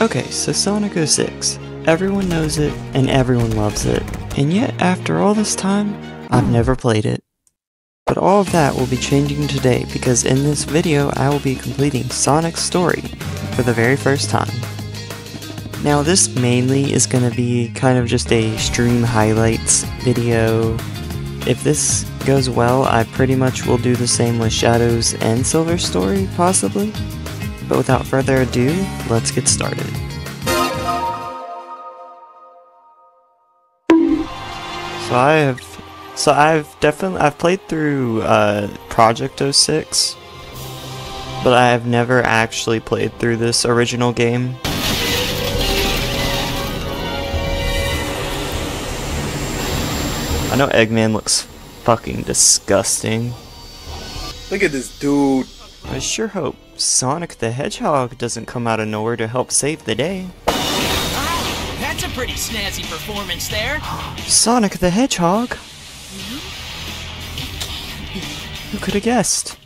Okay, so Sonic 06. Everyone knows it, and everyone loves it. And yet, after all this time, I've hmm. never played it. But all of that will be changing today because in this video I will be completing Sonic's story for the very first time. Now this mainly is going to be kind of just a stream highlights video. If this goes well, I pretty much will do the same with Shadows and Silver Story, possibly. But without further ado, let's get started. So I have so I've definitely I've played through uh, Project 06, but I have never actually played through this original game. I know Eggman looks fucking disgusting. Look at this dude. I sure hope Sonic the Hedgehog doesn't come out of nowhere to help save the day. Wow, that's a pretty snazzy performance there. Sonic the Hedgehog? Who could have guessed?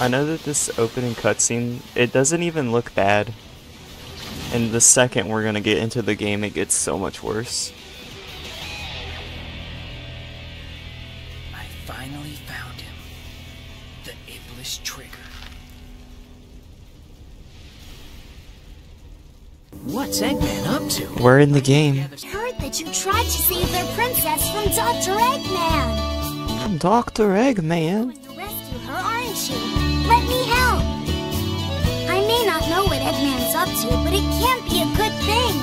I know that this opening cutscene, it doesn't even look bad. And the second we're gonna get into the game, it gets so much worse. Eggman up to? We're in the game. I Heard that you tried to save their princess from Dr. Eggman. I'm Dr. Eggman. Going to rescue her, aren't you? Let me help. I may not know what Eggman's up to, but it can't be a good thing.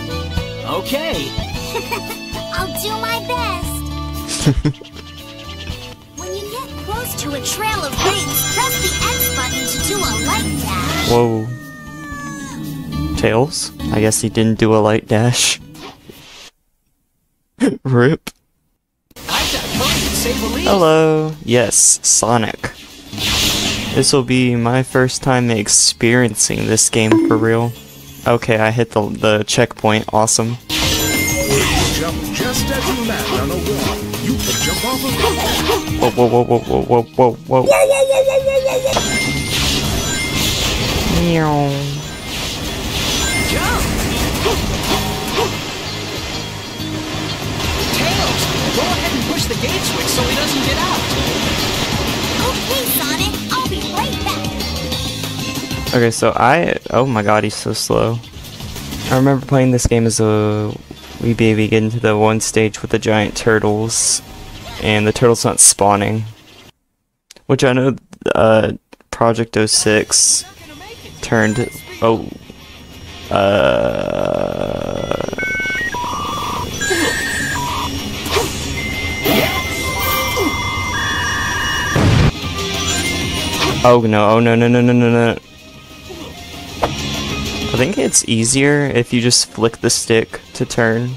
Okay. I'll do my best. when you get close to a trail of rings, press the X button to do a light dash. Whoa. Tails? I guess he didn't do a light dash. Rip. I've got fun to say the least. Hello. Yes, Sonic. This will be my first time experiencing this game for real. Okay, I hit the, the checkpoint. Awesome. Jump just as you land on a wall. You can jump off of it. Whoa, whoa, whoa, whoa, whoa, whoa, whoa, whoa. Meow. So he doesn't get out. Okay, Sonic, I'll be right back. Okay, so I. Oh my god, he's so slow. I remember playing this game as a wee baby, getting to the one stage with the giant turtles, and the turtles not spawning. Which I know uh, Project 06 turned. Oh. Uh. Oh no, oh no, no, no, no, no, no. I think it's easier if you just flick the stick to turn.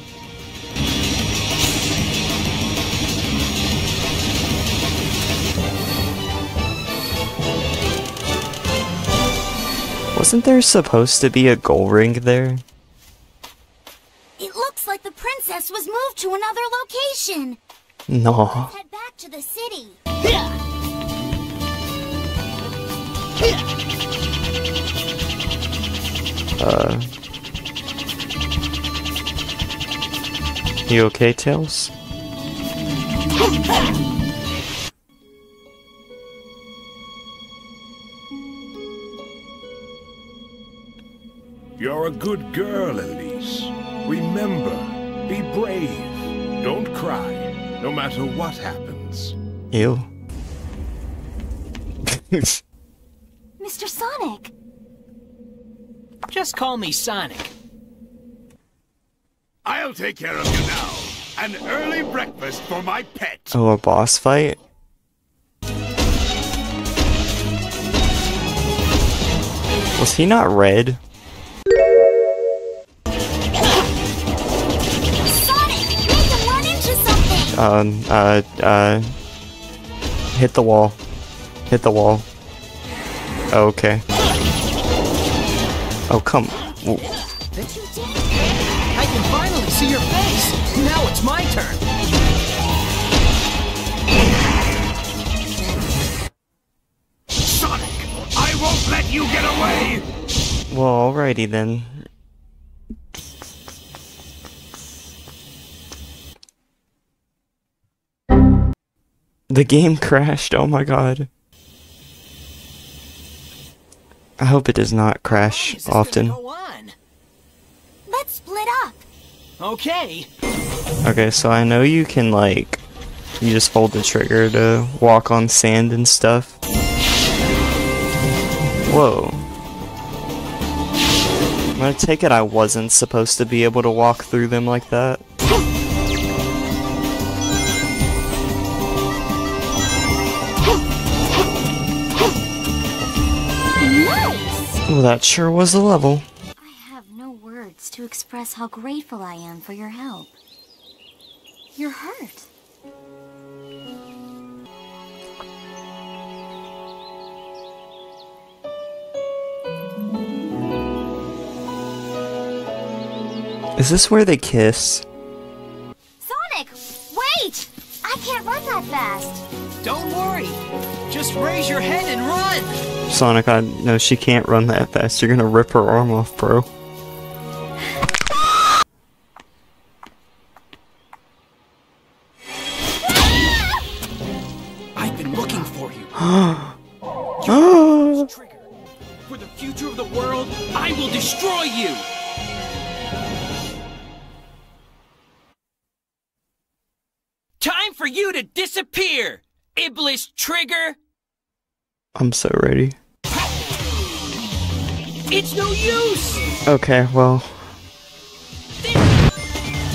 Wasn't there supposed to be a goal ring there? It looks like the princess was moved to another location. No. Head back to the city. Uh. You okay, Tails? You're a good girl, Elise. Remember, be brave. Don't cry, no matter what happens. Ew. Mr. Sonic, Just call me Sonic. I'll take care of you now. An early breakfast for my pet. oh, a boss fight? Was he not red? Sonic, make him run into something. Um, uh, uh. Hit the wall. Hit the wall. Oh, okay. Oh, come. w- That you did? I can finally see your face. Now it's my turn. Sonic, I won't let you get away. Well, alrighty then. The game crashed, oh my god. I hope it does not crash Is often. Go on? Let's split up. Okay. Okay, so I know you can like you just hold the trigger to walk on sand and stuff. Whoa. I'm gonna take it I wasn't supposed to be able to walk through them like that. Well, that sure was a level. I have no words to express how grateful I am for your help. You're hurt. Is this where they kiss? Sonic, wait! I can't run that fast. Don't worry. Just raise your head and run. Sonic, I know she can't run that fast. You're gonna rip her arm off, bro. I've been looking for you. Trigger. For the future of the world, I will destroy you. Time for you to disappear, Iblis Trigger. I'm so ready. It's no use. Okay, well,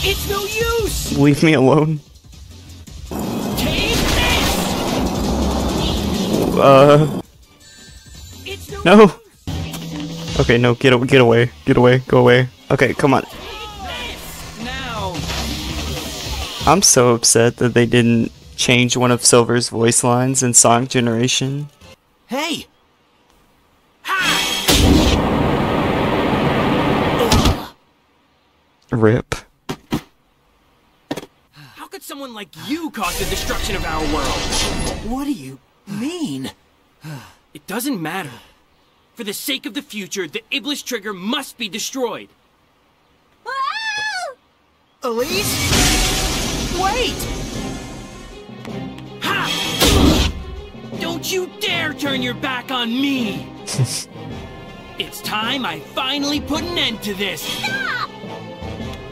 It's no use. leave me alone. Take this. Uh, It's no, no. Okay, no, get get away, get away, go away. Okay, come on. I'm so upset that they didn't change one of Silver's voice lines in Sonic Generation. Hey. Rip. How could someone like you cause the destruction of our world? What do you mean? It doesn't matter. For the sake of the future, the Iblis Trigger must be destroyed. Elise? Wait! Don't you dare turn your back on me! it's time I finally put an end to this! Stop!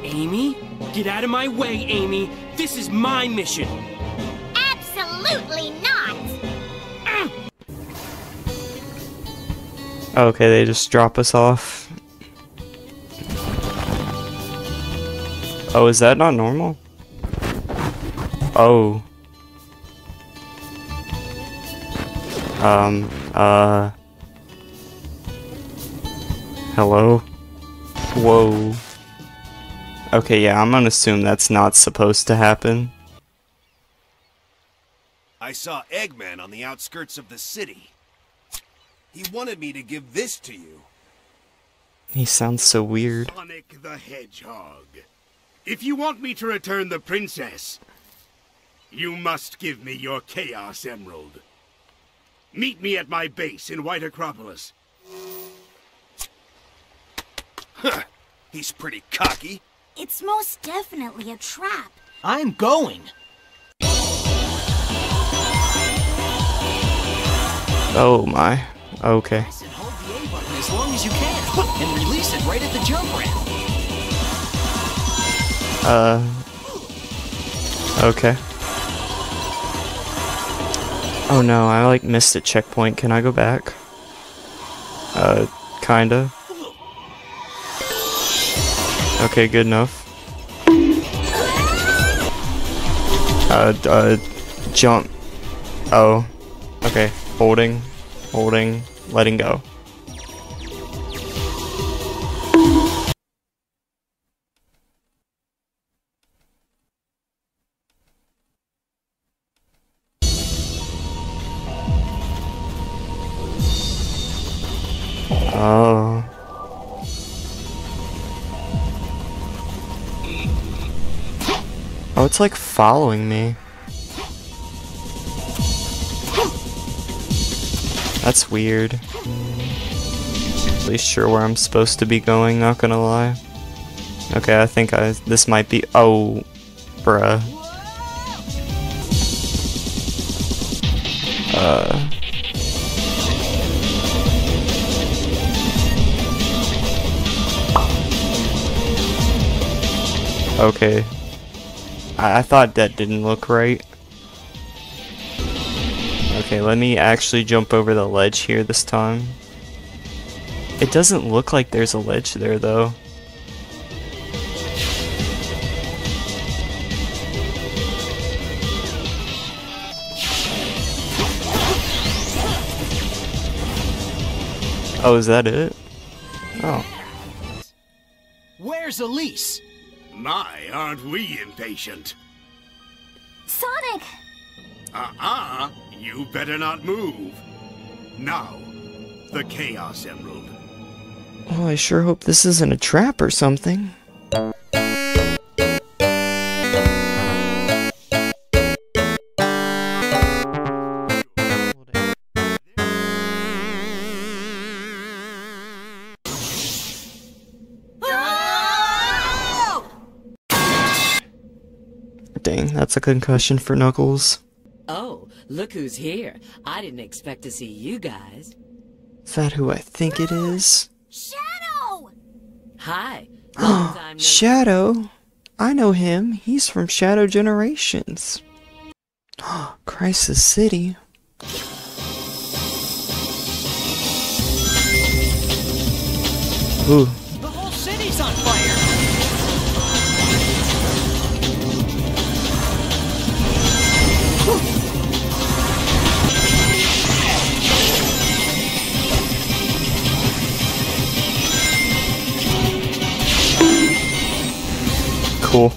Amy? Get out of my way, Amy! This is my mission! Absolutely not! Okay, they just drop us off. Oh, is that not normal? Oh. Um, uh. Hello? Whoa. Okay, yeah, I'm gonna assume that's not supposed to happen. I saw Eggman on the outskirts of the city. He wanted me to give this to you. He sounds so weird. Sonic the Hedgehog. If you want me to return the princess, you must give me your Chaos Emerald. Meet me at my base in White Acropolis. Huh. He's pretty cocky. It's most definitely a trap. I'm going! Oh my. Okay. Press and hold the A button as long as you can, and release it right at the jump ramp. Uh. Okay. Oh no, I like missed a checkpoint. Can I go back? Uh, kinda. Okay, good enough. Uh, uh, jump. Oh. Okay, holding, holding, letting go. It's like following me. That's weird. at least sure where I'm supposed to be going, not gonna lie. Okay, I think I this might be oh bruh. Uh Okay. I, I thought that didn't look right. Okay, let me actually jump over the ledge here this time. It doesn't look like there's a ledge there though. Oh, is that it? Oh. Where's Elise? My, aren't we impatient? Sonic! Uh-uh, you better not move. Now, the Chaos Emerald. Well, I sure hope this isn't a trap or something. Dang, that's a concussion for Knuckles. Oh, look who's here. I didn't expect to see you guys. Is that who I think it is? Shadow! Hi. No Shadow. I know him. He's from Shadow Generations. Crisis City. Ooh, cool.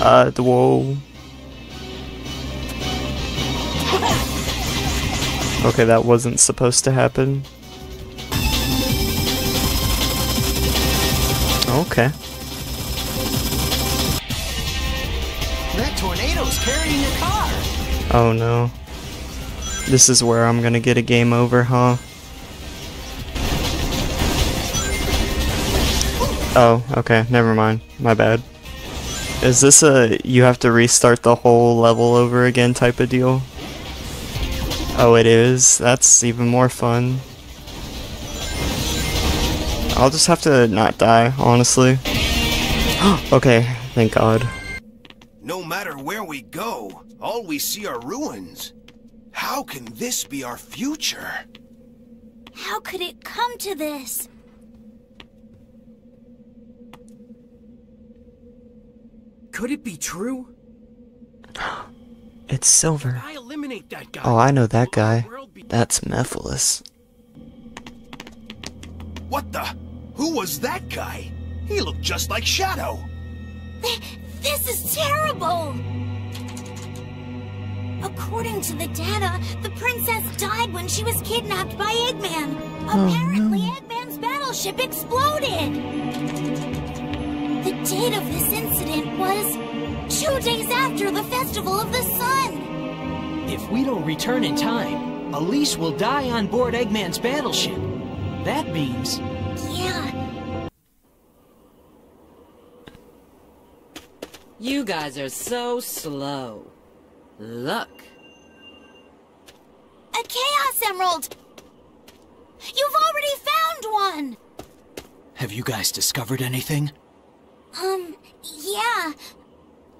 Uh, the whoa. Okay, that wasn't supposed to happen. Okay. That tornado's carrying a car! Oh no. This is where I'm gonna get a game over, huh? Oh, okay, never mind. My bad. Is this a you have to restart the whole level over again type of deal? Oh, it is? That's even more fun. I'll just have to not die, honestly. okay, thank god. No matter where we go, all we see are ruins. How can this be our future? How could it come to this? Could it be true? It's silver. I eliminate that guy. Oh, I know that guy. That's Mephiles. What the? Who was that guy? He looked just like Shadow. This is terrible! According to the data, the princess died when she was kidnapped by Eggman. Oh, Apparently, Eggman's battleship exploded. The date of this incident was two days after the Festival of the Sun. If we don't return in time, Elise will die on board Eggman's battleship. That means Yeah, You guys are so slow. Look. a Chaos Emerald! You've already found one! Have you guys discovered anything? Um, yeah.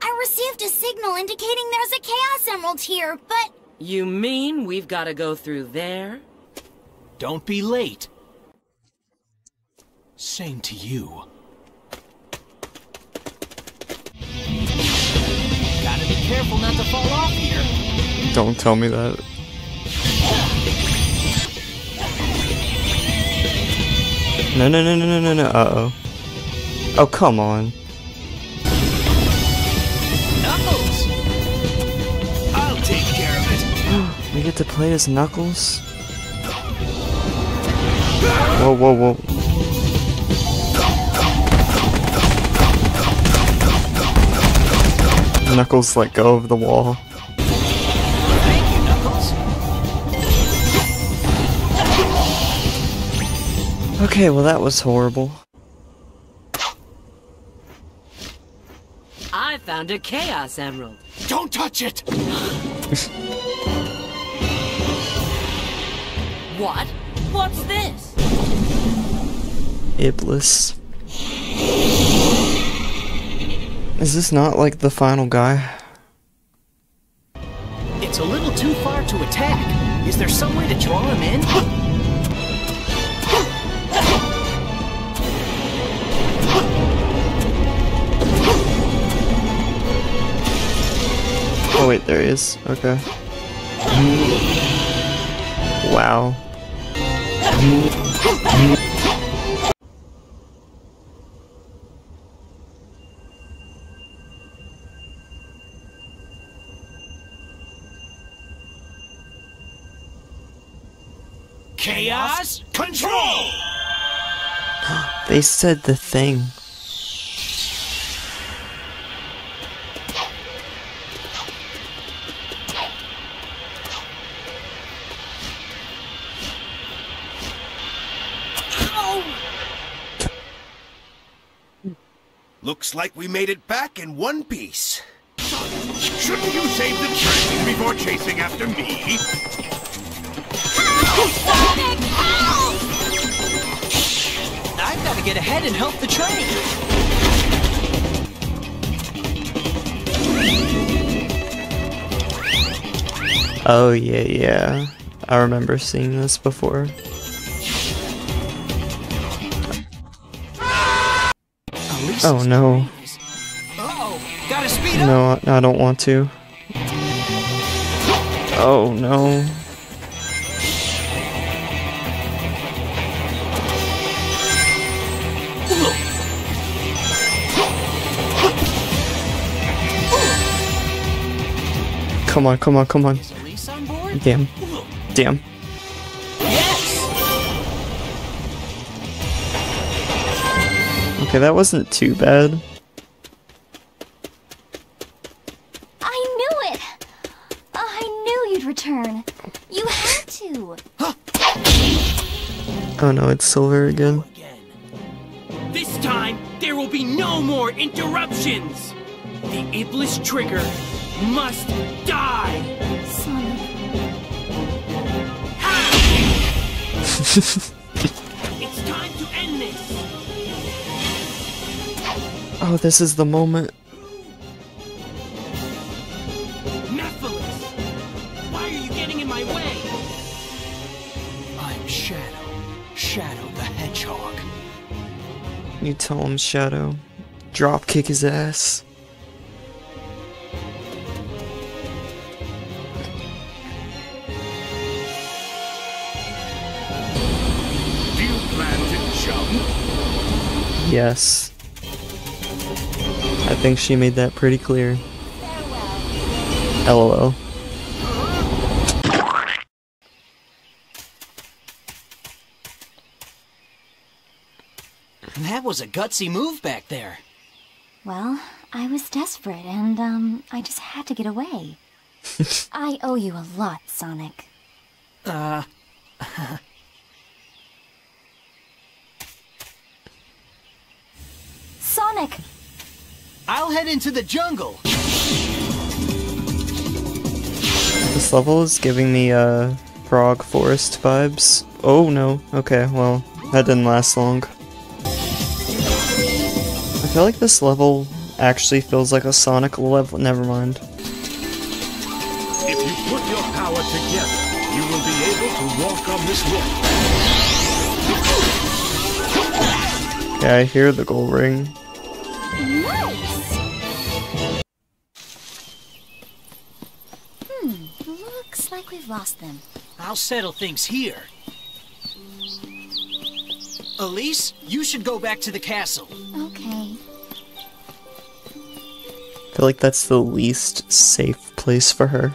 I received a signal indicating there's a Chaos Emerald here, but You mean we've got to go through there? Don't be late. Same to you. Gotta be careful not to fall off here. Don't tell me that. No, no, no, no, no, no, no. Uh Oh, come on. Knuckles! I'll take care of it. we get to play as Knuckles? Whoa, whoa, whoa. Knuckles let go of the wall. Thank you, Knuckles. Okay, well that was horrible. Found a Chaos Emerald. Don't touch it! What? What's this? Iblis. Is this not like the final guy? It's a little too far to attack. Is there some way to draw him in? Oh wait, there he is. Okay. Wow. Chaos Control! They said the thing. Looks like we made it back in one piece. Shouldn't you save the train before chasing after me? Sonic, help! I've got to get ahead and help the train. Oh yeah, yeah. I remember seeing this before. Oh no. Uh-oh, gotta speed up! No, I don't want to. Oh no. Come on, come on, come on. Is Elise on board? Damn. Damn. Okay, that wasn't too bad. I knew it! Oh, I knew you'd return. You had to. Oh no, it's silver again. Again. This time, there will be no more interruptions! The Iblis Trigger must die! Sonic, Oh, this is the moment. Mephiles! Why are you getting in my way? I'm Shadow. Shadow the Hedgehog. You tell him, Shadow. Drop kick his ass. Do you plan to jump? Yes. I think she made that pretty clear. LOL. That was a gutsy move back there. Well, I was desperate and, um, I just had to get away. I owe you a lot, Sonic. Uh, Sonic! I'll head into the jungle. This level is giving me, uh, Frog Forest vibes. Oh no. Okay, well, that didn't last long. I feel like this level actually feels like a Sonic level. Never mind. If you put your power together, you will be able to walk on this road. Yeah, I hear the gold ring. Lost them. I'll settle things here. Elise, you should go back to the castle. Okay. I feel like that's the least safe place for her.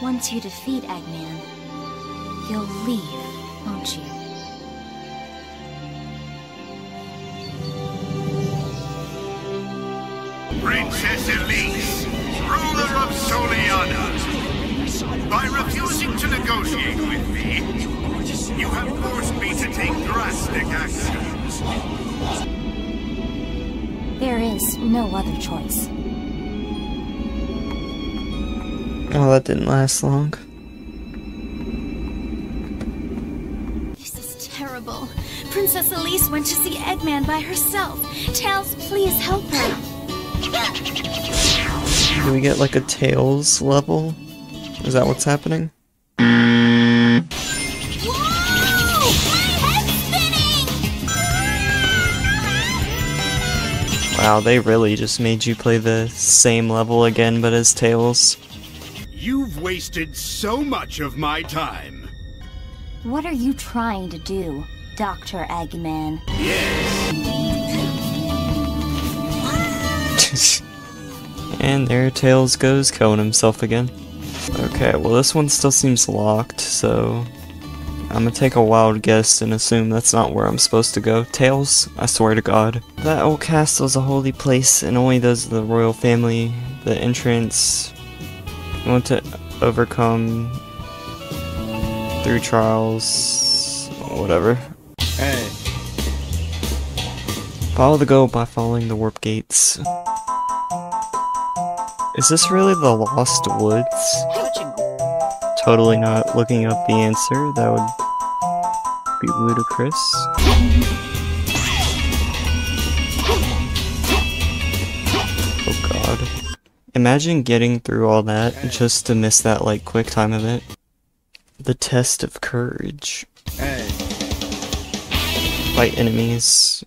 Once you defeat Eggman, you'll leave, won't you? You have forced me to take drastic actions. There is no other choice. Well, that didn't last long. This is terrible. Princess Elise went to see Eggman by herself. Tails, please help her. Do we get like a Tails level? Is that what's happening? Wow, they really just made you play the same level again, but as Tails. You've wasted so much of my time. What are you trying to do, Dr. Eggman? Yes! and there Tails goes, killing himself again. Okay, well this one still seems locked, so I'm gonna take a wild guess and assume that's not where I'm supposed to go. Tails, I swear to god. That old castle is a holy place, and only those of the royal family, the entrance, want to overcome through trials, whatever. Hey. Follow the goal by following the warp gates. Is this really the Lost Woods? Totally not looking up the answer. That would be ludicrous. Oh god. Imagine getting through all that just to miss that like quick time event. The test of courage. Fight enemies.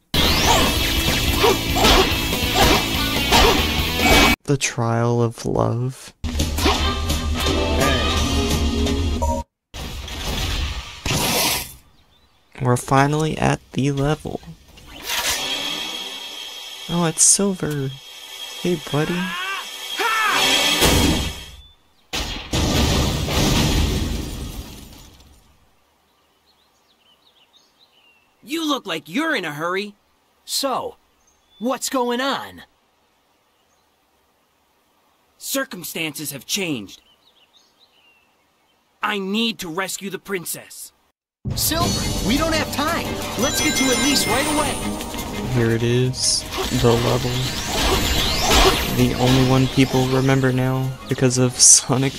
The trial of love. We're finally at the level. Oh, it's Silver. Hey, buddy. You look like you're in a hurry. So, what's going on? Circumstances have changed. I need to rescue the princess. Silver, we don't have time. Let's get to Elise right away. Here it is. The level. The only one people remember now because of Sonic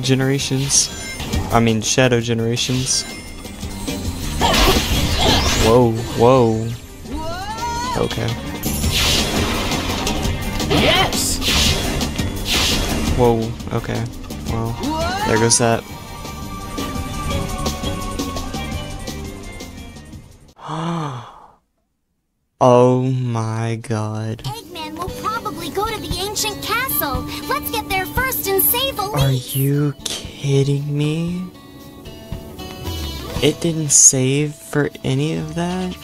Generations. I mean, Shadow Generations. Whoa, whoa. Okay. Yes! Whoa, okay. Well, there goes that. Oh my god. Eggman will probably go to the ancient castle. Let's get there first and save Are you kidding me? It didn't save for any of that?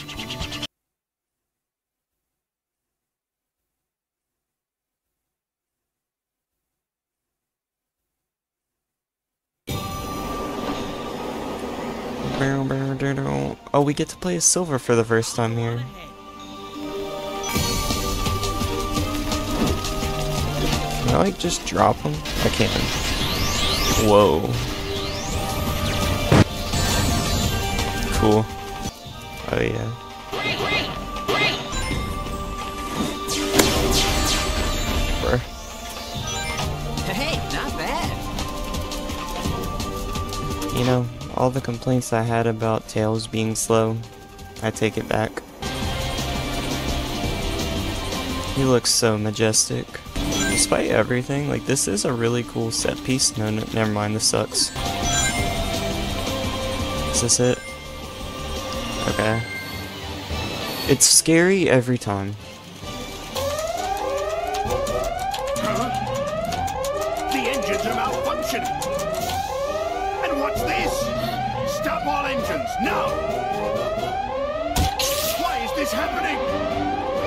Oh, we get to play as Silver for the first time here. Can I like just drop him? I can. Whoa. Cool. Oh yeah. Bruh. Hey, not bad. You know, all the complaints I had about Tails being slow, I take it back. He looks so majestic. Despite everything, like this is a really cool set piece. No, no never mind, this sucks. Is this it? Okay. It's scary every time. The engines are malfunctioning. And what's this? Stop all engines, now! Why is this happening?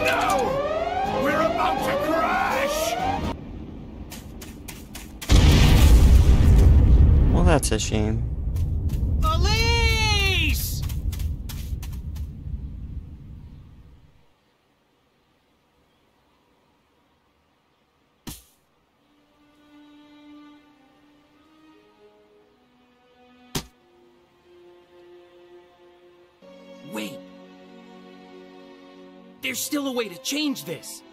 No! We're about to crash! That's a shame. Elise! Wait. There's still a way to change this.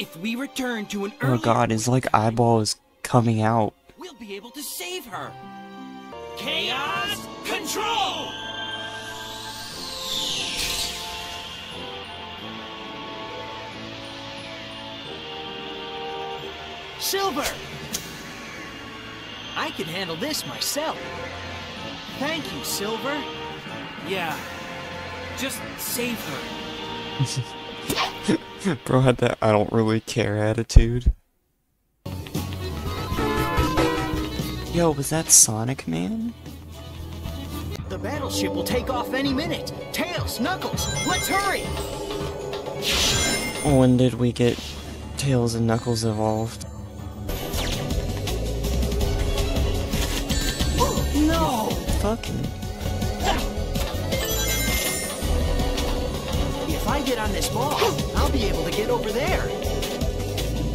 If we return to an Oh god, his like eyeball is coming out. we'll be able to save her. Chaos Control! Silver! I can handle this myself. Thank you, Silver. Yeah. Just save her. Bro had that I don't really care attitude. Yo, was that Sonic Man? The battleship will take off any minute. Tails, Knuckles, let's hurry! When did we get Tails and Knuckles evolved? Oh, no! Fucking. If I get on this ball, be able to get over there.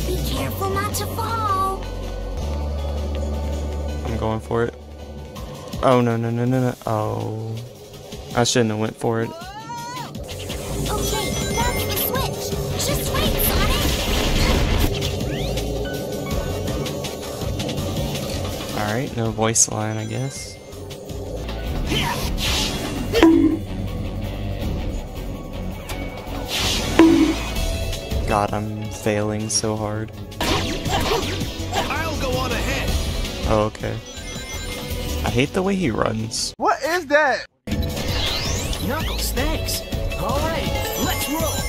Be careful not to fall. I'm going for it. Oh no no no no no. Oh. I shouldn't have went for it. Okay, now get the switch. Just wait, Sonic. Alright, no voice line, I guess. God, I'm failing so hard. I'll go on ahead. Oh, okay. I hate the way he runs. What is that? Knuckles, thanks. All right, let's roll.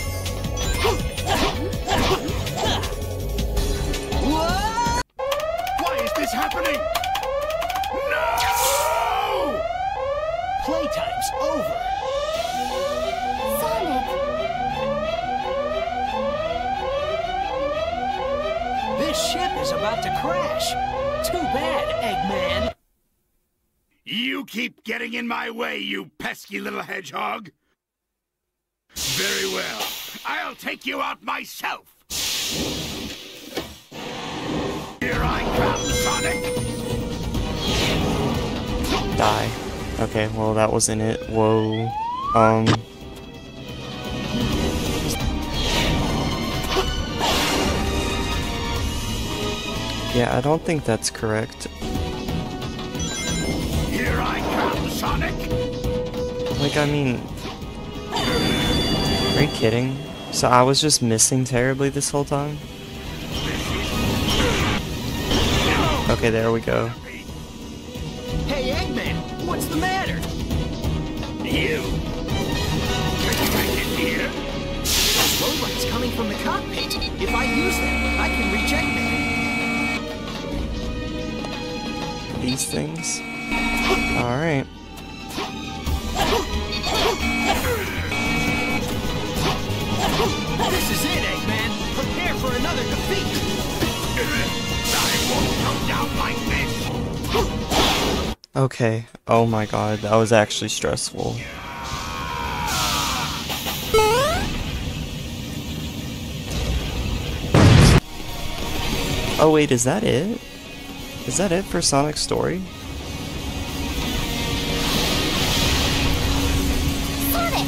To crash. Too bad, Eggman. You keep getting in my way, you pesky little hedgehog. Very well. I'll take you out myself. Here I come, Sonic. Die. Okay, well that wasn't it. Whoa. Um. Yeah, I don't think that's correct. Here I come, Sonic. Like, I mean... Are you kidding? So I was just missing terribly this whole time? Okay, there we go. Hey, Eggman, what's the matter? You. Can you make it here? Those robots coming from the cockpit. If I use them, I can reach These things? Alright. This is it, Eggman. Prepare for another defeat. I won't come down like this. Okay. Oh my god, that was actually stressful. Oh wait, is that it? Is that it for Sonic's story? Sonic,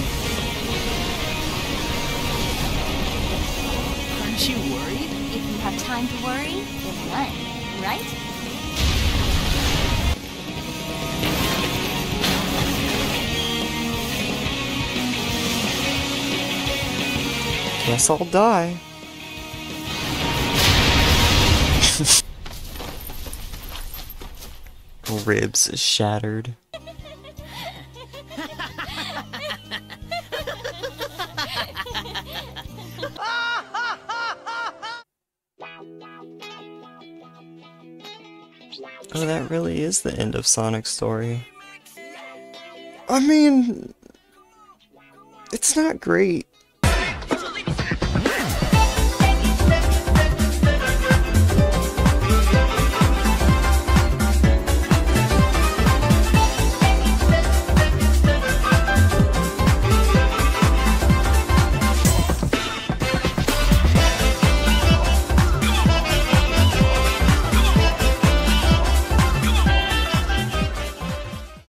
Aren't you worried? if you have time to worry, then run, right? Guess I'll die. Ribs shattered. Oh, that really is the end of Sonic's story. I mean, it's not great.